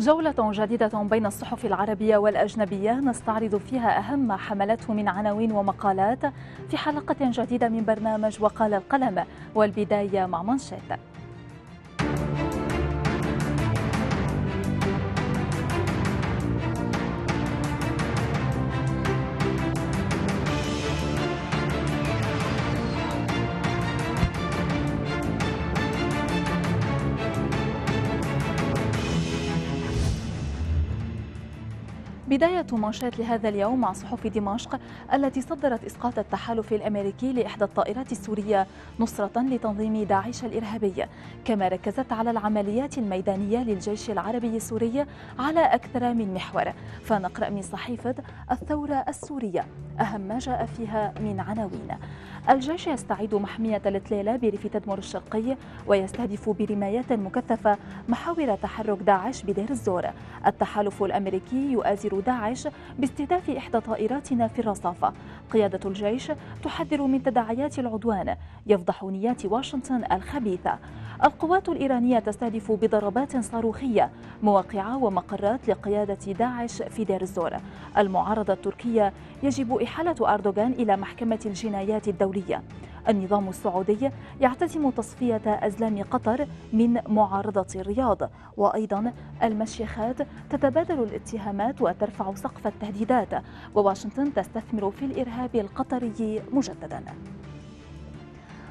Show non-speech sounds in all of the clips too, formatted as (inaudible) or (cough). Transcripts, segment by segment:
جولة جديدة بين الصحف العربية والأجنبية نستعرض فيها أهم ما حملته من عناوين ومقالات في حلقة جديدة من برنامج وقال القلم والبداية مع منشط بداية مانشات لهذا اليوم مع صحف دمشق التي صدرت إسقاط التحالف الأمريكي لإحدى الطائرات السورية نصرة لتنظيم داعش الإرهابي. كما ركزت على العمليات الميدانية للجيش العربي السوري على أكثر من محور. فنقرأ من صحيفة الثورة السورية. أهم ما جاء فيها من عناوين. الجيش يستعيد محمية التليلة بريف تدمر الشرقي ويستهدف برمايات مكثفة محاور تحرك داعش بدير الزور. التحالف الأمريكي يؤازر داعش باستهداف إحدى طائراتنا في الرصافة. قيادة الجيش تحذر من تداعيات العدوان. يفضح نيات واشنطن الخبيثة. القوات الإيرانية تستهدف بضربات صاروخية مواقع ومقرات لقيادة داعش في دير الزور. المعارضة التركية يجب إحالة أردوغان إلى محكمة الجنايات الدولية. النظام السعودي يعتزم تصفية أزلام قطر من معارضة الرياض. وأيضا المشيخات تتبادل الاتهامات وترفع سقف التهديدات. وواشنطن تستثمر في الإرهاب القطري مجددا.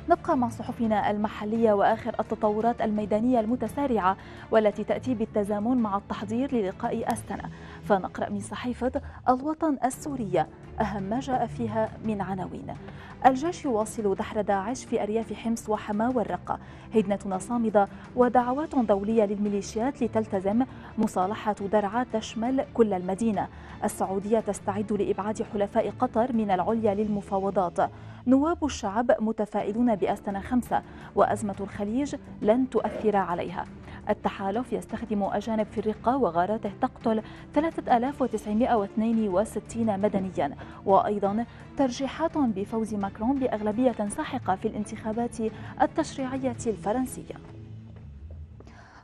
نبقى مع صحفنا المحلية وآخر التطورات الميدانية المتسارعة والتي تأتي بالتزامن مع التحضير للقاء أستنا فنقرأ من صحيفة الوطن السورية. أهم ما جاء فيها من عناوين. الجيش يواصل دحر داعش في أرياف حمص وحما والرقة. هدنة صامدة ودعوات دولية للميليشيات لتلتزم مصالحة درعا تشمل كل المدينة. السعودية تستعد لإبعاد حلفاء قطر من العليا للمفاوضات. نواب الشعب متفائلون بأستنا خمسة وأزمة الخليج لن تؤثر عليها. التحالف يستخدم أجانب في الرقة وغاراته تقتل 3962 مدنيا. وأيضا ترجيحات بفوز ماكرون بأغلبية ساحقة في الانتخابات التشريعية الفرنسية.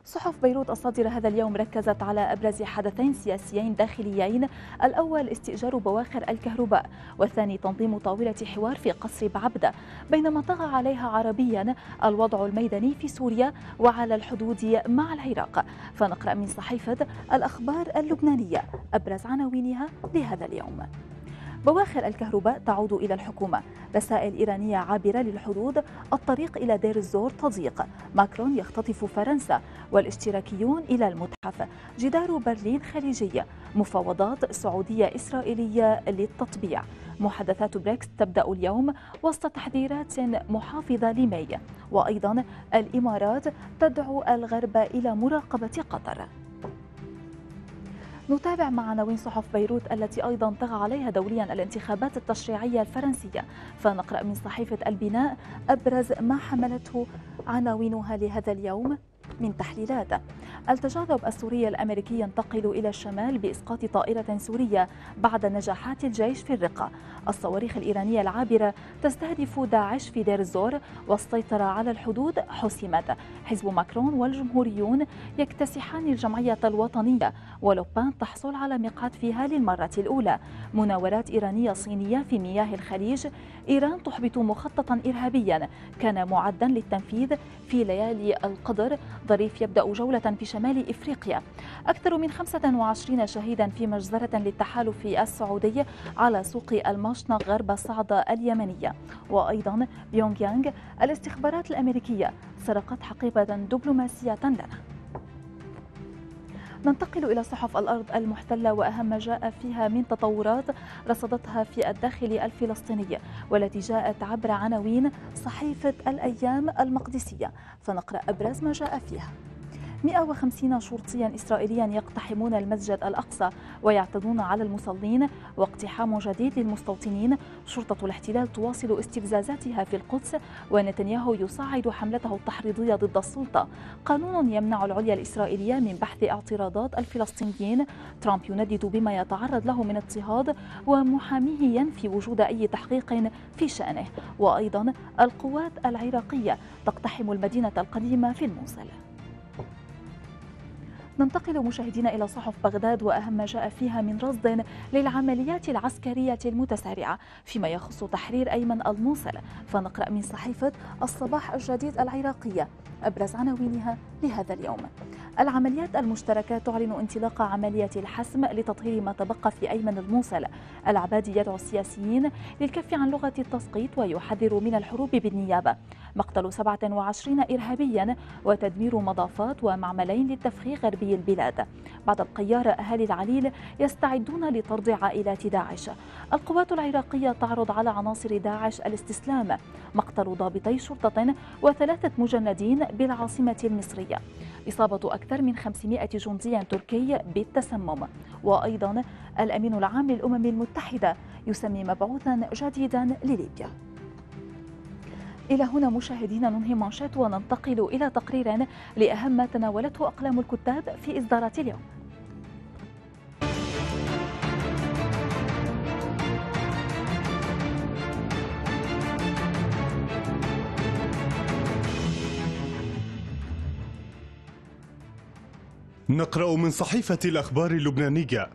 صحف بيروت الصادرة هذا اليوم ركزت على أبرز حدثين سياسيين داخليين. الأول استئجار بواخر الكهرباء والثاني تنظيم طاولة حوار في قصر بعبدة بينما طغى عليها عربيا الوضع الميداني في سوريا وعلى الحدود مع العراق. فنقرأ من صحيفة الأخبار اللبنانية أبرز عناوينها لهذا اليوم. بواخر الكهرباء تعود إلى الحكومة. رسائل إيرانية عابرة للحدود. الطريق إلى دير الزور تضيق. ماكرون يختطف فرنسا والاشتراكيون إلى المتحف. جدار برلين خليجية مفاوضات سعودية إسرائيلية للتطبيع. محادثات بريكس تبدأ اليوم وسط تحذيرات محافظة لماي وأيضا الإمارات تدعو الغرب إلى مراقبة قطر. نتابع مع عناوين صحف بيروت التي أيضا طغى عليها دوليا الانتخابات التشريعية الفرنسية. فنقرأ من صحيفة البناء أبرز ما حملته عناوينها لهذا اليوم. من تحليلات. التجاذب السوري الأمريكي ينتقل إلى الشمال بإسقاط طائرة سورية بعد نجاحات الجيش في الرقة. الصواريخ الإيرانية العابرة تستهدف داعش في دير الزور والسيطرة على الحدود حسمت. حزب ماكرون والجمهوريون يكتسحان الجمعية الوطنية ولوبان تحصل على مقعد فيها للمرة الأولى. مناورات إيرانية صينية في مياه الخليج إيران تحبط مخططا إرهابيا. كان معدا للتنفيذ في ليالي القدر. ظريف يبدأ جولة في شمال إفريقيا. أكثر من 25 شهيدا في مجزرة للتحالف السعودي على سوق المشنق غرب الصعدة اليمنية وأيضا بيونغ يانغ الاستخبارات الأمريكية سرقت حقيبة دبلوماسية لنا. ننتقل إلى صحف الأرض المحتلة وأهم ما جاء فيها من تطورات رصدتها في الداخل الفلسطيني والتي جاءت عبر عناوين صحيفة الأيام المقدسية. فنقرأ أبرز ما جاء فيها. 150 شرطيا إسرائيليا يقتحمون المسجد الأقصى ويعتدون على المصلين واقتحام جديد للمستوطنين. شرطة الاحتلال تواصل استفزازاتها في القدس ونتنياهو يصعد حملته التحريضية ضد السلطة. قانون يمنع العليا الإسرائيلية من بحث اعتراضات الفلسطينيين. ترامب يندد بما يتعرض له من اضطهاد ومحاميه ينفي وجود أي تحقيق في شأنه. وأيضا القوات العراقية تقتحم المدينة القديمة في الموصل. ننتقل مشاهدينا إلى صحف بغداد وأهم ما جاء فيها من رصد للعمليات العسكرية المتسارعة فيما يخص تحرير أيمن الموصل. فنقرأ من صحيفة الصباح الجديد العراقية أبرز عناوينها لهذا اليوم. العمليات المشتركة تعلن انطلاق عملية الحسم لتطهير ما تبقى في أيمن الموصل. العبادي يدعو السياسيين للكف عن لغة التسقيط ويحذر من الحروب بالنيابة. مقتل 27 إرهابيا وتدمير مضافات ومعملين للتفخيخ غربي البلاد. بعد القيارة أهالي العليل يستعدون لطرد عائلات داعش. القوات العراقية تعرض على عناصر داعش الاستسلام. مقتل ضابطي شرطة وثلاثة مجندين بالعاصمة المصرية. إصابة أكثر من 500 جندي تركي بالتسمم. وأيضا الأمين العام للأمم المتحدة يسمي مبعوثا جديدا لليبيا. إلى هنا مشاهدينا ننهي مانشات وننتقل إلى تقرير لأهم ما تناولته أقلام الكتاب في إصدارات اليوم. نقرأ من صحيفة الأخبار اللبنانية.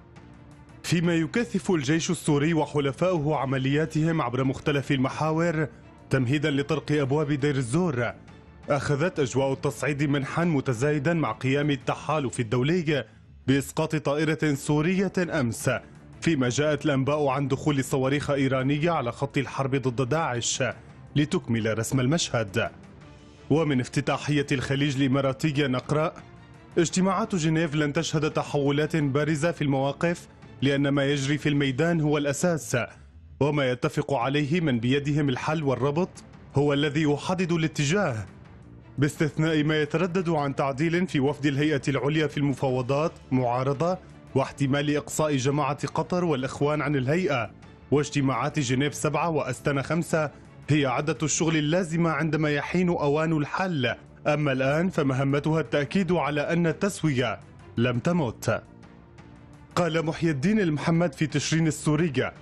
فيما يكثف الجيش السوري وحلفاؤه عملياتهم عبر مختلف المحاور تمهيدا لطرق أبواب دير الزور. أخذت أجواء التصعيد منحا متزايدا مع قيام التحالف الدولي بإسقاط طائرة سورية أمس فيما جاءت الأنباء عن دخول صواريخ إيرانية على خط الحرب ضد داعش لتكمل رسم المشهد. ومن افتتاحية الخليج الإماراتية نقرأ اجتماعات جنيف لن تشهد تحولات بارزة في المواقف لأن ما يجري في الميدان هو الأساس. وما يتفق عليه من بيدهم الحل والربط هو الذي يحدد الاتجاه باستثناء ما يتردد عن تعديل في وفد الهيئة العليا في المفاوضات معارضة واحتمال إقصاء جماعة قطر والإخوان عن الهيئة واجتماعات جنيف سبعة وأستنا خمسة هي عدة الشغل اللازمة عندما يحين أوان الحل. أما الآن فمهمتها التأكيد على أن التسوية لم تمت. قال محي الدين المحمد في تشرين السورية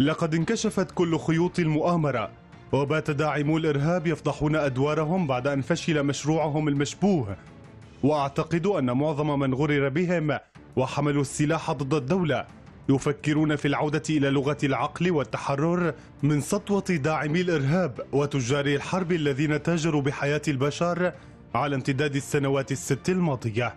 لقد انكشفت كل خيوط المؤامرة وبات داعمو الإرهاب يفضحون أدوارهم بعد أن فشل مشروعهم المشبوه. وأعتقد أن معظم من غرر بهم وحملوا السلاح ضد الدولة يفكرون في العودة إلى لغة العقل والتحرر من سطوة داعمي الإرهاب وتجار الحرب الذين تاجروا بحياة البشر على امتداد السنوات الست الماضية.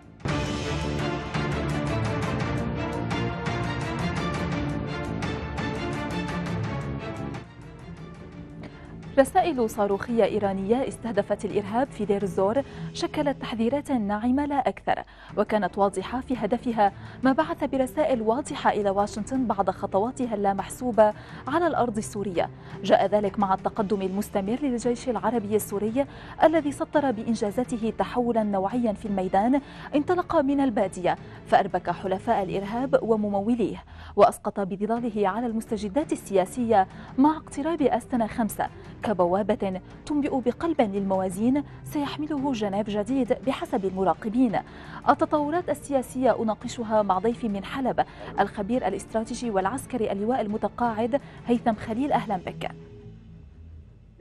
رسائل صاروخية إيرانية استهدفت الإرهاب في دير الزور شكلت تحذيرات ناعمة لا أكثر وكانت واضحة في هدفها ما بعث برسائل واضحة إلى واشنطن بعد خطواتها اللامحسوبة على الأرض السورية. جاء ذلك مع التقدم المستمر للجيش العربي السوري الذي سطر بإنجازاته تحولا نوعيا في الميدان انطلق من البادية فأربك حلفاء الإرهاب ومموليه وأسقط بظلاله على المستجدات السياسية مع اقتراب أستنا خمسة كبوابة تنبئ بقلب للموازين سيحمله جنيف جديد بحسب المراقبين. التطورات السياسية أناقشها مع ضيفي من حلب الخبير الاستراتيجي والعسكري اللواء المتقاعد هيثم خليل. أهلا بك.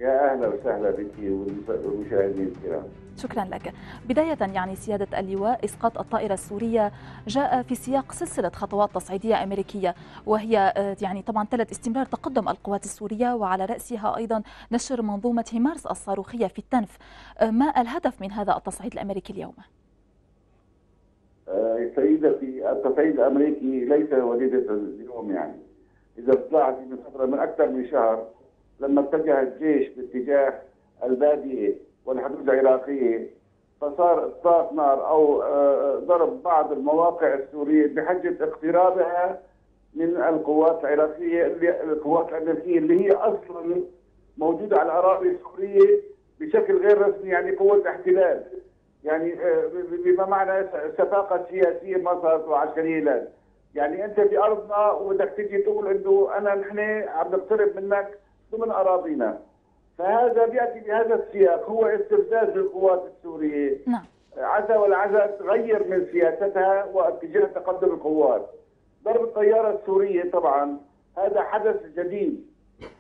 يا أهلا وسهلا بك والمشاهدين الكرام. شكرا لك. بداية يعني سيادة اللواء إسقاط الطائرة السورية جاء في سياق سلسلة خطوات تصعيدية أمريكية وهي يعني طبعا تلت استمرار تقدم القوات السورية وعلى رأسها أيضا نشر منظومة هيمارس الصاروخية في التنف. ما الهدف من هذا التصعيد الأمريكي اليوم؟ سيدتي التصعيد الأمريكي ليس وليدة اليوم يعني. إذا طلعت من فترة من أكثر من شهر لما اتجه الجيش باتجاه البادية والحدود العراقية فصار اطلاق نار أو ضرب بعض المواقع السورية بحجة اقترابها من القوات العراقية القوات الأمريكية اللي هي أصلا موجودة على الأراضي السورية بشكل غير رسمي يعني قوة احتلال. يعني بما معنى سفاقه سياسية ما صارت وعسكريه لا. يعني أنت بأرضنا وبدك تجي تقول إنه أنا نحن عم نقترب منك ضمن أراضينا. فهذا بيأتي بهذا السياق هو استفزاز للقوات السورية. نعم. عسى والعسى تغير من سياستها واتجاه تقدم القوات. ضرب الطيارة السورية طبعا هذا حدث جديد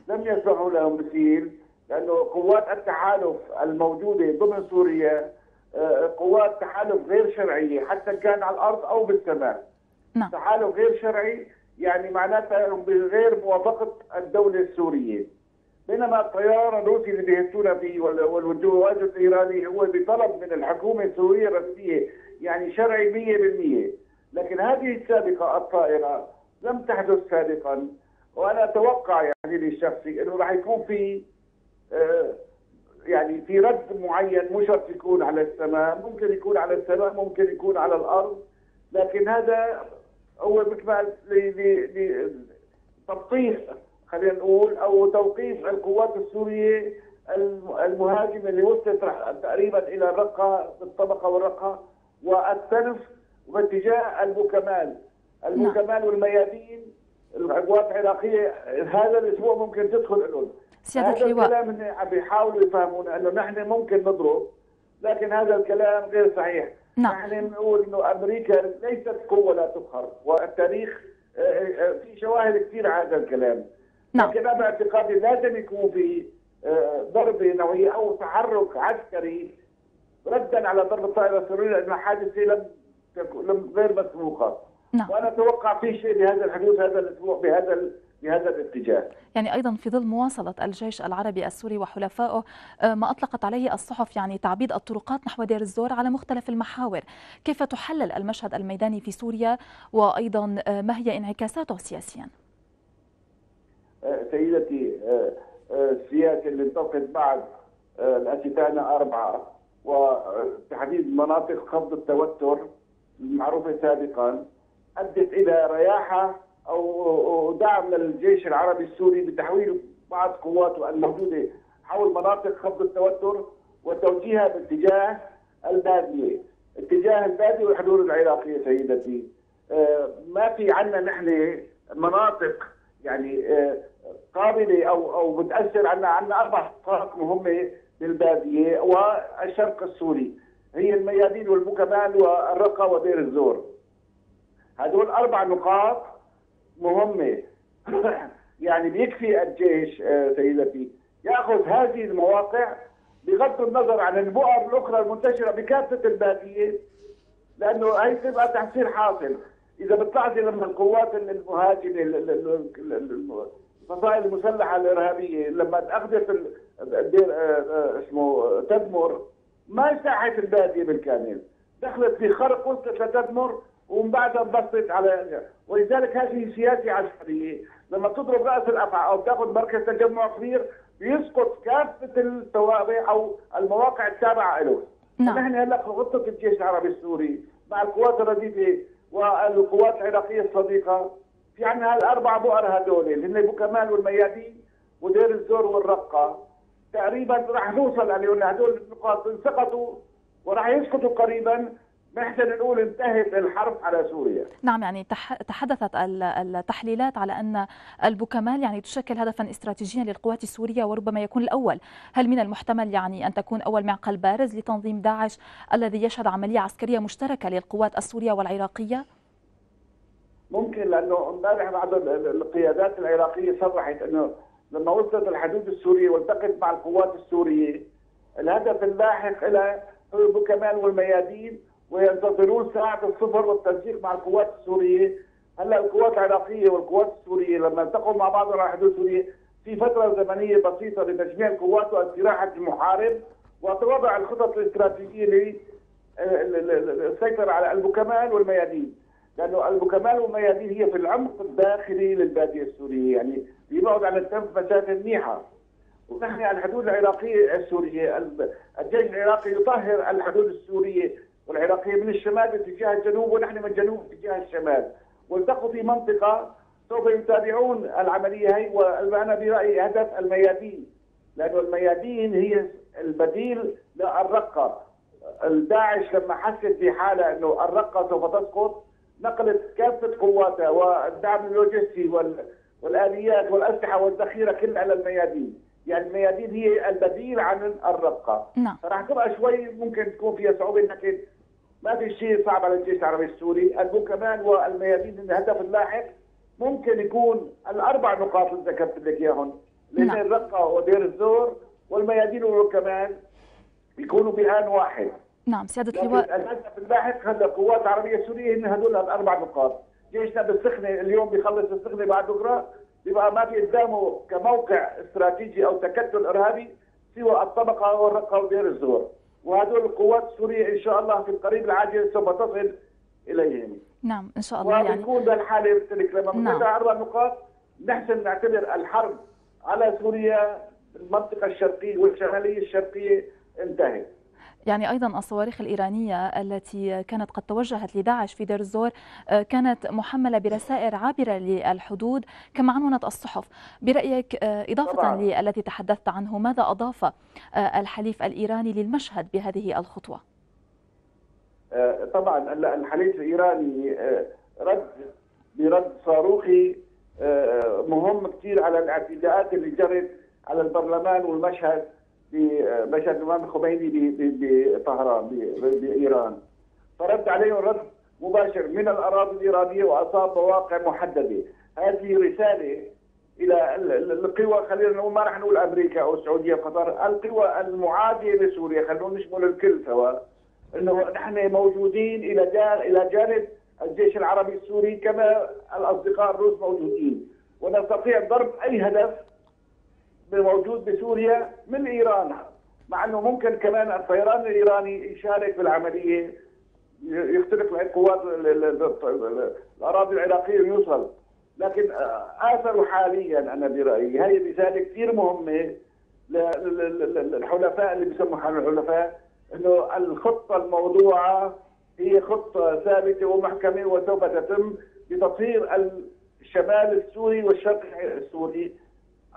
لم يسمحوا له مثيل لأنه قوات التحالف الموجودة ضمن سوريا آه، قوات تحالف غير شرعية حتى كان على الأرض أو بالسماء. نعم. تحالف غير شرعي يعني معناتها بغير موافقة الدولة السورية. بينما الطيار الروسي اللي بيهتونا به والجواز الايراني هو بطلب من الحكومة السورية الرسميه يعني شرعي 100% لكن هذه السابقة الطائرة لم تحدث سابقا وأنا أتوقع يعني للشخصي إنه راح يكون في آه، يعني في رد معين مش شرط يكون على السماء ممكن يكون على السماء ممكن يكون على الأرض. لكن هذا هو مثل ما لتبطيخ خلينا نقول أو توقيف القوات السورية المهاجمة اللي وصلت تقريبا إلى الرقة الطبقة والرقة والتنف باتجاه البوكمال البوكمال والميادين القوات العراقية هذا الأسبوع ممكن تدخل لهم هذا اللواء الكلام عم بيحاولوا يفهمونا إنه نحن ممكن نضرب لكن هذا الكلام غير صحيح. نعم. نحن بنقول إنه أمريكا ليست قوة لا تقهر والتاريخ آه، آه، في شواهد كثير على هذا الكلام. نعم. لكن أنا باعتقادي لازم يكون في آه، ضربه نوعيه أو تحرك عسكري ردا على ضرب الطائرة السورية لانها حادثه لم لم غير مسبوقة. نعم. وأنا أتوقع في شيء بهذا الحدوث هذا الأسبوع بهذا بهذا الاتجاه. يعني أيضا في ظل مواصلة الجيش العربي السوري وحلفائه آه، ما أطلقت عليه الصحف يعني تعبيد الطرقات نحو دير الزور على مختلف المحاور. كيف تحلل المشهد الميداني في سوريا؟ وأيضا آه، ما هي انعكاساته سياسيا؟ سيدتي السياسة اللي انطلقت بعد الأستانة أربعة وتحديد مناطق خفض التوتر المعروفة سابقا أدت إلى رياحة أو دعم للجيش العربي السوري بتحويل بعض قواته الموجودة حول مناطق خفض التوتر وتوجيهها باتجاه البادية، اتجاه البادية والحدود العراقية سيدتي. آه، ما في عندنا نحن مناطق يعني آه، قابلة أو أو بتاثر عنا عندنا أربع نقاط مهمة بالبادية والشرق السوري. هي الميادين والبوكمال والرقة ودير الزور. هدول أربع نقاط مهمة. (coughs) يعني بيكفي الجيش آه، سيدتي يأخذ هذه المواقع بغض النظر عن البؤر الأخرى المنتشرة بكافة البادية لأنه هي تبقى تحصيل حاصل. إذا بتلاحظي لما القوات المهاجمة الفصائل المسلحة الإرهابية لما أخذت الدير آه، آه، اسمه تدمر ما ساحت البادية بالكامل. دخلت في خرق وصلت لتدمر ومن بعدها انبسطت على ولذلك هذه سياسة عسكرية. لما تضرب رأس الأفعى أو تأخذ مركز تجمع كبير بيسقط كافة التوابع أو المواقع التابعة له. نعم. نحن هلأ خطه الجيش العربي السوري مع القوات الرديفة والقوات العراقية الصديقة في عندنا الاربع بؤر هذول اللي هن بوكمال والميادين ودير الزور والرقة. تقريبا راح نوصل عليهم هذول النقاط سقطوا وراح يسقطوا قريبا. نحن نقول انتهت الحرب على سوريا نعم يعني تحدثت التحليلات على أن البوكمال يعني تشكل هدفا استراتيجيا للقوات السورية وربما يكون الأول هل من المحتمل يعني أن تكون أول معقل بارز لتنظيم داعش الذي يشهد عملية عسكرية مشتركة للقوات السورية والعراقية؟ ممكن لأنه امبارح بعض القيادات العراقية صرحت أنه لما وصلت الحدود السورية والتقت مع القوات السورية الهدف اللاحق إلى بوكمال والميادين وينتظرون ساعة الصفر والتنسيق مع القوات السورية. هلأ القوات العراقية والقوات السورية لما التقوا مع بعض على حدود سوريا في فترة زمنية بسيطة لتجميع القوات واستراحة المحارب ووضع الخطط الاستراتيجية للسيطرة على البوكمال والميادين. لأنه البوكمال والميادين هي في العمق الداخلي للبادية السورية يعني يبعد عن التنف مسافة منيحة. ونحن على الحدود العراقية السورية الجيش العراقي يطهر الحدود السورية والعراقية من الشمال باتجاه الجنوب ونحن من الجنوب باتجاه الشمال. والتقوا في منطقة سوف يتابعون العملية هي وأنا برأيي هدف الميادين. لأنه الميادين هي البديل للرقة. الداعش لما حست في حالة أنه الرقة سوف تسقط نقلت كافة قواتها والدعم اللوجستي والآليات والأسلحة والذخيرة كلها على الميادين. يعني الميادين هي البديل عن الرقة. نعم. راح تبقى شوي ممكن تكون فيها صعوبة إنك ما في شيء صعب على الجيش العربي السوري. أرجو كمان والميادين الهدف اللاحق ممكن يكون الأربع نقاط اللي ذكرت لك اللي نعم. الرقة ودير الزور والميادين كمان بيكونوا بآن واحد. نعم سيادة اللواء الهدف اللاحق هذا القوات العربية السورية هن هدول الأربع نقاط. جيشنا بالسخنة اليوم بيخلص السخنة بعد بكرة. بيبقى ما في قدامه كموقع استراتيجي أو تكتل إرهابي سوى الطبقة والرقة ودير الزور. وهدول القوات السورية إن شاء الله في القريب العاجل سوف تصل إليهم نعم إن شاء الله يعني وبيكون بالحالة لما نعم. نعم. أربع نقاط نحسن نعتبر الحرب على سوريا المنطقة الشرقية والشمالية الشرقية انتهت يعني أيضا الصواريخ الإيرانية التي كانت قد توجهت لداعش في دير الزور آه، كانت محملة برسائل عابرة للحدود كما عنونت الصحف. برأيك آه، إضافة طبعاً. للتي تحدثت عنه ماذا أضاف آه، الحليف الإيراني للمشهد بهذه الخطوة؟ آه، طبعا ال- الحليف الإيراني آه، رد برد صاروخي مهم كثير على الاعتداءات اللي جرت على البرلمان والمشهد. بمشهد الامام الخميني بطهران ب- بايران فرد عليهم رد مباشر من الأراضي الإيرانية وأصاب مواقع محددة. هذه رسالة إلى ال- ال- القوى خلينا نقول ما رح نقول أمريكا أو السعودية وقطر القوى المعادية لسوريا. خلينا نشمل الكل سوا إنه نحن موجودين إلى إلى جانب الجيش العربي السوري كما الأصدقاء الروس موجودين. ونستطيع ضرب أي هدف موجود بسوريا من إيران مع إنه ممكن كمان الطيران الإيراني يشارك بالعملية يخترق القوات ال- ال- ال- الأراضي العراقية ويوصل. لكن اثروا حاليا أنا برأيي هي رساله كثير مهمة للحلفاء اللي بيسموا حالهم الحلفاء إنه الخطة الموضوعة هي خطة ثابتة ومحكمة وسوف تتم بتطهير الشمال السوري والشرق السوري.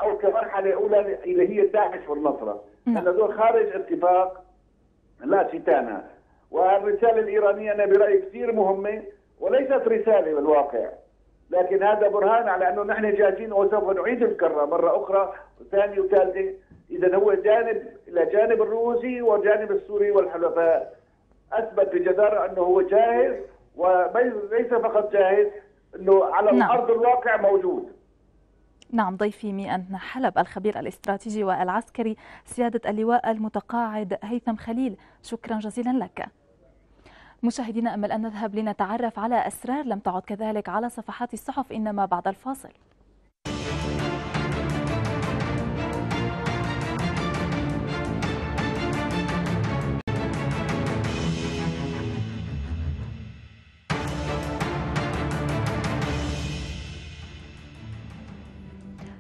أو كمرحلة أولى اللي هي داعش والنصرة. نعم. لأن هذول خارج اتفاق لا ستانا والرسالة الإيرانية أنا برأيي كثير مهمة وليست رسالة بالواقع. لكن هذا برهان على أنه نحن جاهزين وسوف نعيد الكرة مرة أخرى ثانية وثالثة. اذا هو جانب إلى جانب الروسي وجانب السوري والحلفاء. أثبت بجدارة أنه هو جاهز وليس فقط جاهز أنه على نعم. الأرض الواقع موجود. نعم ضيفي من حلب الخبير الاستراتيجي والعسكري سيادة اللواء المتقاعد هيثم خليل. شكرا جزيلا لك. مشاهدينا أمل أن نذهب لنتعرف على أسرار لم تعد كذلك على صفحات الصحف إنما بعد الفاصل.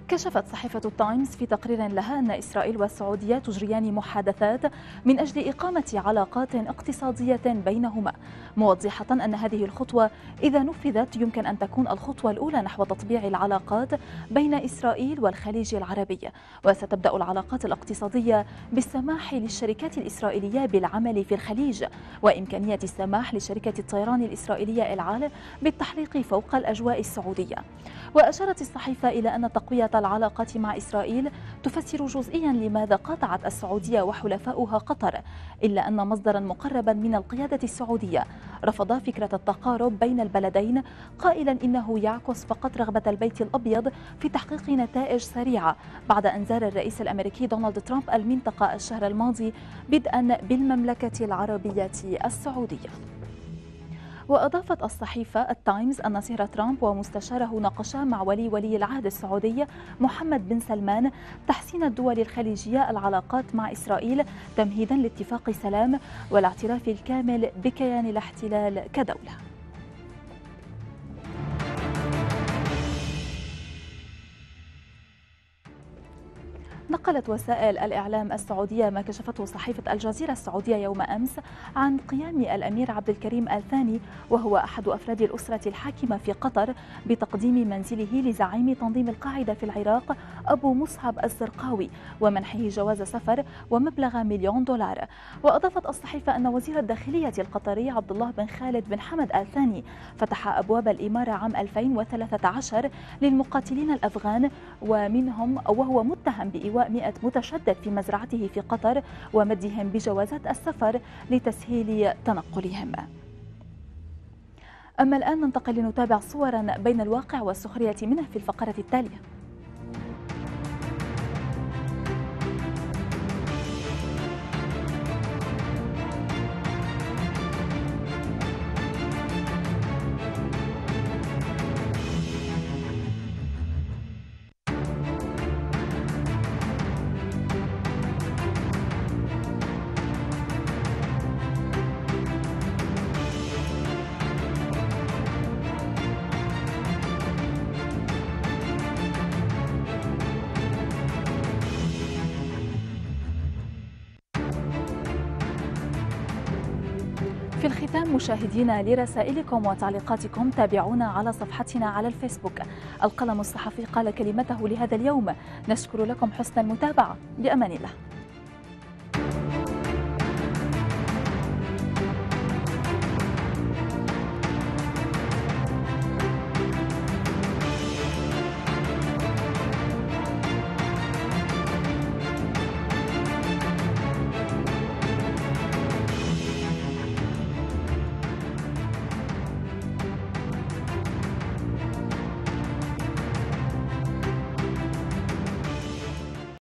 كشفت صحيفة التايمز في تقرير لها أن إسرائيل والسعودية تجريان محادثات من أجل إقامة علاقات اقتصادية بينهما. موضحة أن هذه الخطوة إذا نفذت يمكن أن تكون الخطوة الأولى نحو تطبيع العلاقات بين إسرائيل والخليج العربي. وستبدأ العلاقات الاقتصادية بالسماح للشركات الإسرائيلية بالعمل في الخليج وإمكانية السماح لشركة الطيران الإسرائيلية إلعال بالتحليق فوق الأجواء السعودية. وأشارت الصحيفة إلى أن تقوية العلاقات مع إسرائيل تفسر جزئيا لماذا قاطعت السعودية وحلفاؤها قطر إلا أن مصدرا مقربا من القيادة السعودية. رفض فكرة التقارب بين البلدين قائلا إنه يعكس فقط رغبة البيت الأبيض في تحقيق نتائج سريعة. بعد أن زار الرئيس الأمريكي دونالد ترامب المنطقة الشهر الماضي بدءا بالمملكة العربية السعودية. وأضافت الصحيفة التايمز أن سير ترامب ومستشاره ناقشا مع ولي ولي العهد السعودي محمد بن سلمان تحسين الدول الخليجية العلاقات مع إسرائيل تمهيدا لاتفاق سلام والاعتراف الكامل بكيان الاحتلال كدولة. نقلت وسائل الإعلام السعودية ما كشفته صحيفة الجزيرة السعودية يوم أمس عن قيام الأمير عبد الكريم الثاني وهو أحد أفراد الأسرة الحاكمة في قطر بتقديم منزله لزعيم تنظيم القاعدة في العراق أبو مصعب الزرقاوي ومنحه جواز سفر ومبلغ مليون دولار. وأضافت الصحيفة أن وزير الداخلية القطري عبد الله بن خالد بن حمد الثاني فتح أبواب الإمارة عام 2013 للمقاتلين الأفغان ومنهم وهو متهم بإيواء 100 متشدد في مزرعته في قطر ومدهم بجوازات السفر لتسهيل تنقلهم. أما الآن ننتقل لنتابع صورا بين الواقع والسخرية منه في الفقرة التالية. في الختام مشاهدينا لرسائلكم وتعليقاتكم تابعونا على صفحتنا على الفيسبوك. القلم الصحفي قال كلمته لهذا اليوم. نشكر لكم حسن المتابعة. بأمان الله.